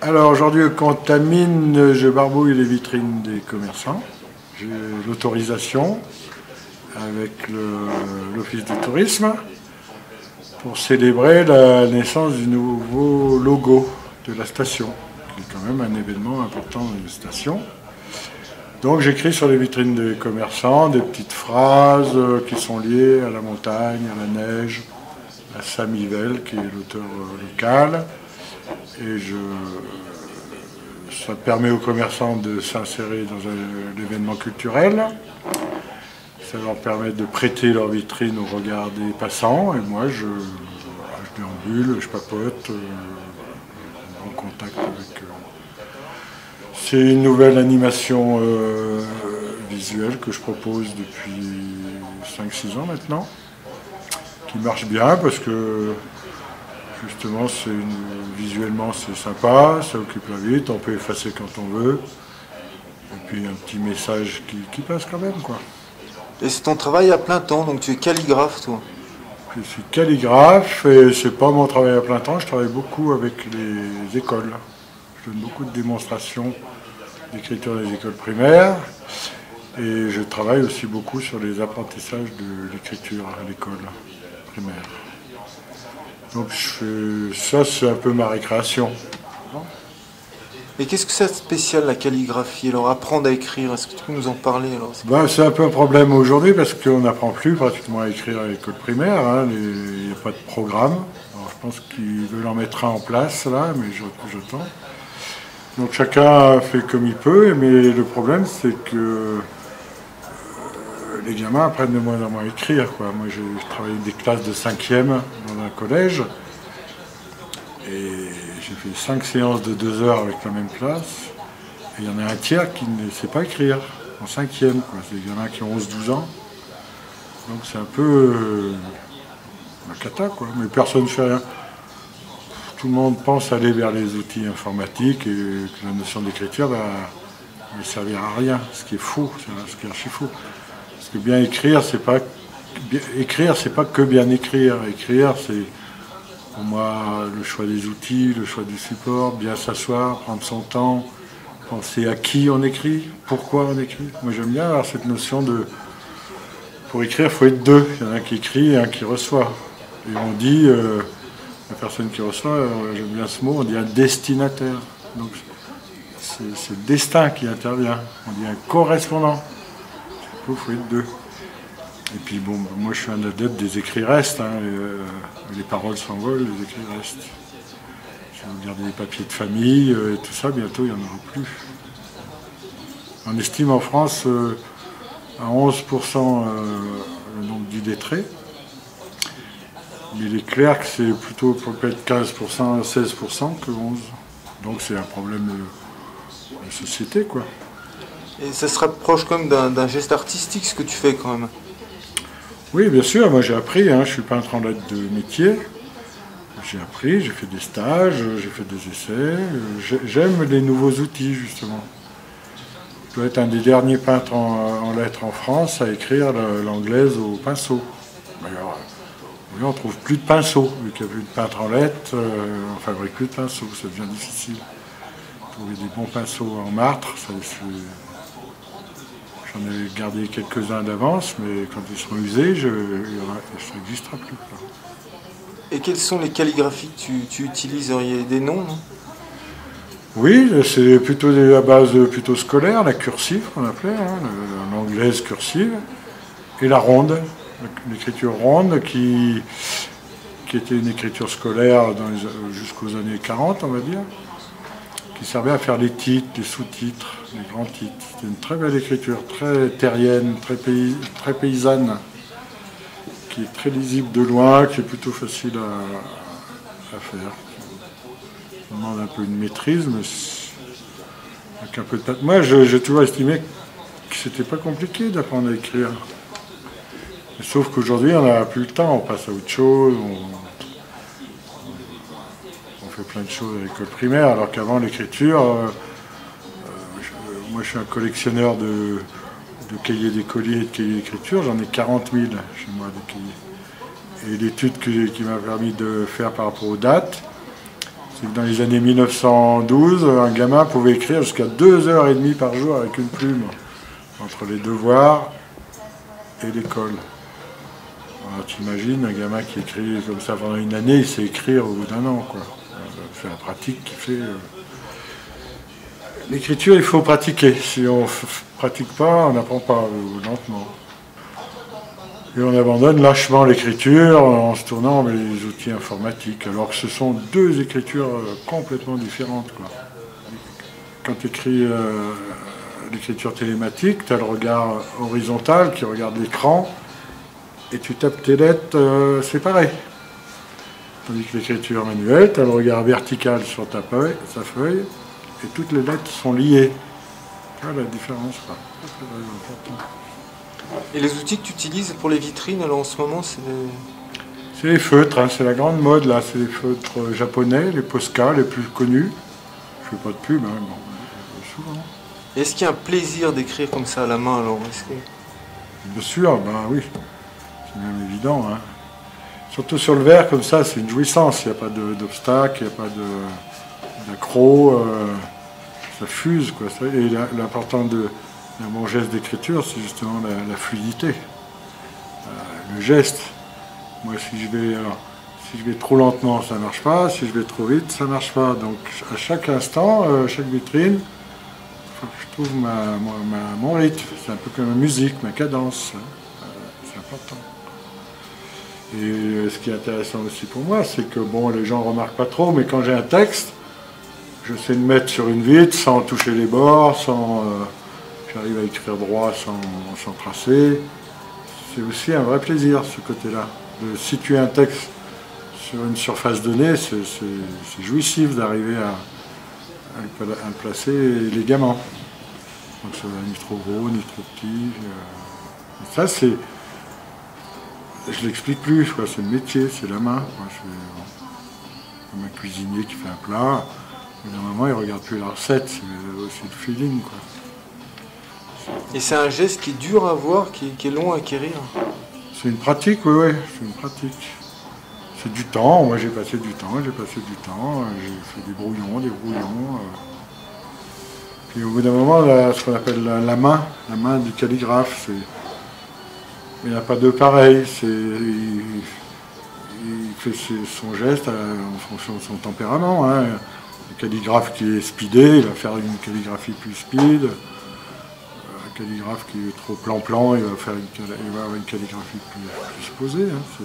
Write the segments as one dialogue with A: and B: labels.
A: Alors aujourd'hui, je contamine, je barbouille les vitrines des commerçants. J'ai l'autorisation avec l'Office du tourisme pour célébrer la naissance du nouveau logo de la station, qui est quand même un événement important dans la station. Donc j'écris sur les vitrines des commerçants des petites phrases euh, qui sont liées à la montagne, à la neige, à Samivel qui est l'auteur euh, local. Et je, ça permet aux commerçants de s'insérer dans un événement culturel. Ça leur permet de prêter leur vitrine au regard des passants. Et moi, je, je déambule, je papote, euh, en contact avec c'est une nouvelle animation euh, visuelle que je propose depuis 5-6 ans maintenant, qui marche bien parce que justement visuellement c'est sympa, ça occupe la vite, on peut effacer quand on veut, et puis un petit message qui, passe quand même quoi.
B: Et c'est ton travail à plein temps, donc tu es calligraphe toi
A: Je suis calligraphe et c'est pas mon travail à plein temps, je travaille beaucoup avec les écoles. Je donne beaucoup de démonstrations d'écriture des écoles primaires. Et je travaille aussi beaucoup sur les apprentissages de l'écriture à l'école primaire. Donc je ça, c'est un peu ma récréation.
B: Et qu'est-ce que c'est spécial la calligraphie Alors apprendre à écrire, est-ce que tu peux nous en parler
A: ben, C'est un peu un problème aujourd'hui parce qu'on n'apprend plus pratiquement à écrire à l'école primaire. Hein. Il n'y a pas de programme. je pense qu'ils veulent en mettre un en place là, mais j'attends. Donc chacun fait comme il peut, mais le problème c'est que les gamins apprennent de moins en moins à écrire. Moi j'ai travaillé des classes de 5e dans un collège et j'ai fait cinq séances de deux heures avec la même classe. Et il y en a un tiers qui ne sait pas écrire en cinquième. C'est des gamins qui ont 11-12 ans. Donc c'est un peu euh, la cata, mais personne ne fait rien tout le monde pense aller vers les outils informatiques et que la notion d'écriture va ne servir à rien, ce qui est faux, ce qui est archi faux. Parce que bien écrire, c'est pas écrire, c'est pas que bien écrire. Écrire, c'est pour moi le choix des outils, le choix du support, bien s'asseoir, prendre son temps, penser à qui on écrit, pourquoi on écrit. Moi j'aime bien avoir cette notion de pour écrire, il faut être deux. Il y en a un qui écrit et un qui reçoit. Et on dit euh, la personne qui reçoit, euh, j'aime bien ce mot, on dit un destinataire. Donc c'est le destin qui intervient. On dit un correspondant. Faut être deux. Et puis bon, moi je suis un adepte des écrits restes. Hein, euh, les paroles s'envolent, les écrits restent. Je vais garder les papiers de famille euh, et tout ça, bientôt il n'y en aura plus. On estime en France à 11% le nombre d'illettrés. Mais il est clair que c'est plutôt peut-être 15%, 16% que 11%. Donc c'est un problème de, société, quoi.
B: Et ça se rapproche comme d'un geste artistique, ce que tu fais quand même.
A: Oui, bien sûr. Moi, j'ai appris. Hein, je suis peintre en lettres de métier. J'ai appris, j'ai fait des stages, j'ai fait des essais. J'aime les nouveaux outils, justement. Je dois être un des derniers peintres en, lettres en France à écrire l'anglaise au pinceau. D'ailleurs, on trouve plus de pinceaux, vu qu'il n'y a plus de peintre en lettres, euh, on fabrique plus de pinceaux, ça devient difficile. Trouver des bons pinceaux en martre, j'en ai gardé quelques-uns d'avance, mais quand ils seront usés, je, ça n'existera plus.
B: Et quelles sont les calligraphies que tu, a des noms
A: Oui, c'est plutôt la base plutôt scolaire, la cursive qu'on appelait, hein, l'anglaise cursive, et la ronde l'écriture ronde qui, qui était une écriture scolaire jusqu'aux années 40, on va dire, qui servait à faire les titres, les sous-titres, les grands titres. C'était une très belle écriture, très terrienne, très, très paysanne, qui est très lisible de loin, qui est plutôt facile à, faire. Ça demande un peu une maîtrise, mais avec un peu de Moi, j'ai toujours estimé que c'était pas compliqué d'apprendre à écrire. Sauf qu'aujourd'hui, on n'a plus le temps, on passe à autre chose, plein de choses à l'école primaire, alors qu'avant l'écriture, euh, euh, moi je suis un collectionneur de, cahiers d'écoliers et de cahiers d'écriture, j'en ai 40 000 chez moi de. Et l'étude qui m'a permis de faire par rapport aux dates, C'est que dans les années 1912, un gamin pouvait écrire jusqu'à deux heures et demie par jour avec une plume, entre les devoirs et l'école. Alors t'imagines, un gamin qui écrit comme ça pendant une année, il sait écrire au bout d'un an. quoi. C'est la pratique qui fait... euh, L'écriture, il faut pratiquer. Si on ne pratique pas, on n'apprend pas ou lentement. Et on abandonne lâchement l'écriture en se tournant vers les outils informatiques, alors que ce sont deux écritures euh, complètement différentes. Quand tu écris euh, l'écriture télématique, tu as le regard horizontal qui regarde l'écran, et tu tapes tes lettres euh, séparées. Tandis que l'écriture manuelle, tu as le regard vertical sur ta feuille, sa feuille, et toutes les lettres sont liées. Voilà la différence. important.
B: Et les outils que tu utilises pour les vitrines, alors en ce moment, c'est des-
A: C'est les feutres, hein, c'est la grande mode là, c'est les feutres japonais, les Posca, les plus connus. Je fais pas de pub, hein, bon, souvent.
B: Est-ce qu'il y a un plaisir d'écrire comme ça à la main alors? Que-
A: Bien sûr, ben oui, c'est même évident. hein. Surtout sur le verre, comme ça, c'est une jouissance, il n'y a pas d'obstacle, il n'y a pas d'accro, euh, ça fuse. Quoi. Et l'important de, mon geste d'écriture, c'est justement la, fluidité, Euh, le geste. Moi, si je vais, trop lentement, ça ne marche pas. Si je vais trop vite, ça ne marche pas. Donc, à chaque instant, euh, chaque vitrine, faut que je trouve ma, ma- ma- mon rythme. C'est un peu comme la musique, ma cadence. c'est important. Et euh, ce qui est intéressant aussi pour moi, c'est que bon, les gens ne remarquent pas trop, mais quand j'ai un texte, je sais le mettre sur une vitre sans toucher les bords, sans. euh, J'arrive à écrire droit sans, sans tracer. C'est aussi un vrai plaisir, ce côté-là. De situer un texte sur une surface donnée, c'est jouissif d'arriver à, à à placer élégamment. Donc ça va ni trop gros, ni trop petit. euh. Ça, c'est. Je l'explique plus, c'est le métier, c'est la main. quoi. C'est comme un cuisinier qui fait un plat. Au bout d'un moment, il ne regarde plus la recette, c'est aussi le feeling. Quoi.
B: Et c'est un geste qui est dur à voir, qui, qui est long à acquérir.
A: C'est une pratique, oui, oui, c'est une pratique. C'est du temps, moi j'ai passé du temps, j'ai passé du temps, euh, j'ai fait des brouillons, des brouillons. euh. Puis au bout d'un moment, là, ce qu'on appelle la, la main, la main du calligraphe, c'est. Il n'y a pas de pareil. Il, fait son geste euh, en fonction de son tempérament. hein. Le calligraphe qui est speedé, il va faire une calligraphie plus speed. Un calligraphe qui est trop plan-plan, il va faire une, avoir une calligraphie plus, posée. hein.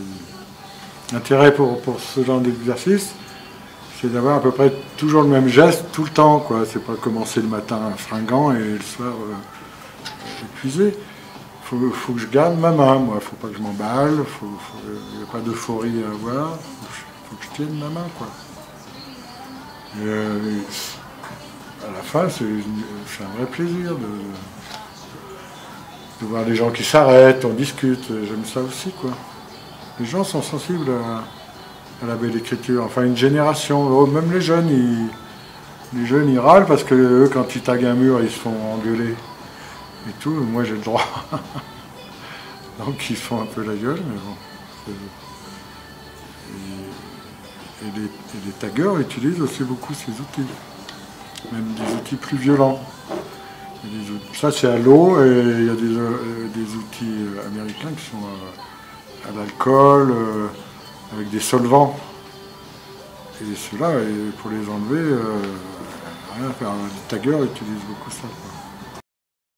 A: L'intérêt pour, pour ce genre d'exercice, c'est d'avoir à peu près toujours le même geste tout le temps. quoi. C'est pas commencer le matin fringant et le soir euh, épuisé. Faut, faut que je garde ma main, moi. Faut pas que je m'emballe. faut- Il n'y a pas d'euphorie à avoir. Faut, faut que je tienne ma main. quoi. Et, euh, à la fin, c'est un vrai plaisir de, voir les gens qui s'arrêtent, on discute. J'aime ça aussi. quoi. Les gens sont sensibles à, à la belle écriture. Enfin, une génération, oh, même les jeunes, ils, les jeunes, ils râlent parce que eux, quand ils taguent un mur, ils se font engueuler et tout. Moi, j'ai le droit. Donc, ils font un peu la gueule, mais bon. Et, les, et taggeurs utilisent aussi beaucoup ces outils, même des outils plus violents. Ça, c'est à l'eau, et il y a des, euh, outils euh, américains qui sont euh, à l'alcool, avec des solvants. Et ceux-là, pour les enlever, rien à faire. Les taggeurs utilisent beaucoup ça.